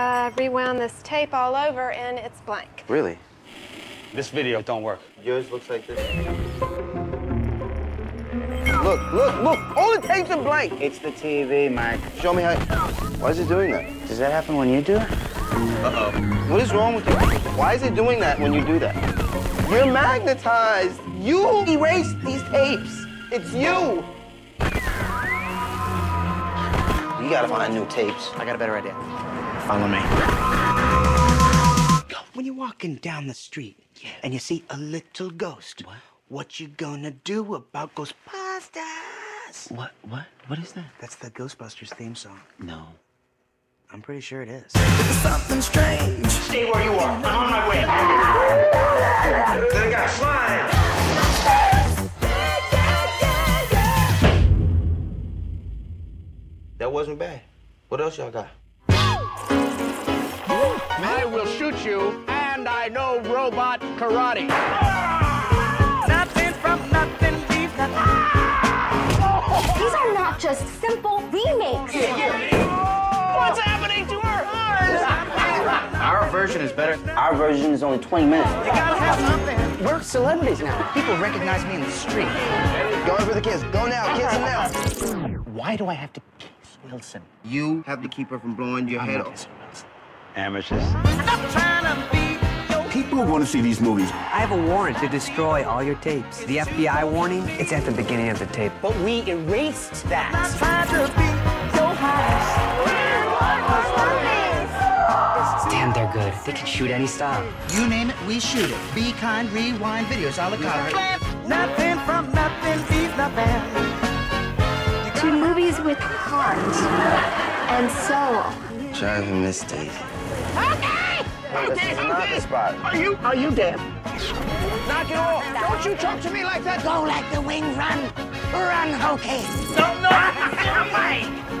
uh, rewound this tape all over and it's blank. Really? This video don't work. Yours looks like this. Look, look, look! All the tapes are blank! It's the TV, Mike. Show me how. Why is it doing that? Does that happen when you do it? Uh-oh. What is wrong with you? Why is it doing that when you do that? You're magnetized. You erased these tapes. It's you. You gotta find new tapes. I got a better idea. Follow me. When you're walking down the street and you see a little ghost, what? What you gonna do about Ghostbusters? What? What? What is that? That's the Ghostbusters theme song. No. I'm pretty sure it is. Something strange. Stay where you are. I'm on my way. That wasn't bad. What else y'all got? I will shoot you, and I know robot karate. Nothing from nothing leaves nothing. These are not just simple remakes. What's happening to our hearts? Our version is better. Our version is only 20 minutes. You gotta have something. We're celebrities now. People recognize me in the street. Going for the kids. Go now, Kids him now. Why do I have to kiss Wilson? You have to keep her from blowing your head off. Amateurs. I'm trying to be your People want to see these movies. I have a warrant to destroy all your tapes. The FBI warning, it's at the beginning of the tape. But we erased that. I'm trying to be your Damn, they're good. They can shoot any style. You name it, we shoot it. Be kind, rewind videos a la carte. Nothing from nothing leaves nothing. Two movies with heart and soul. Driving Miss Daisy. Okay! This is not the spot. Are you, are you dead? Knock it off. Don't you talk to me like that. Go like the wind run. Run, Hokey. No, no, get away.